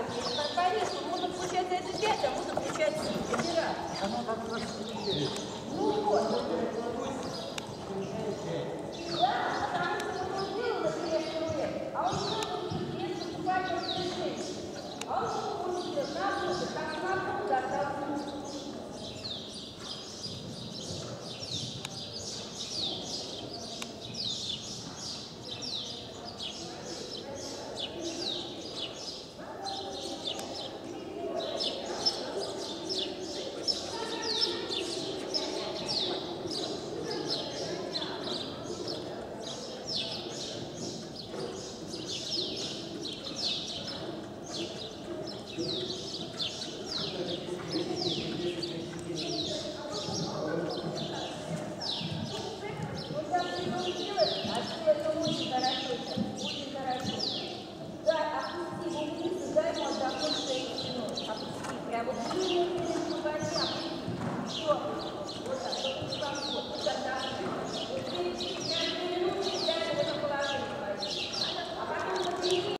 aqui em Прямо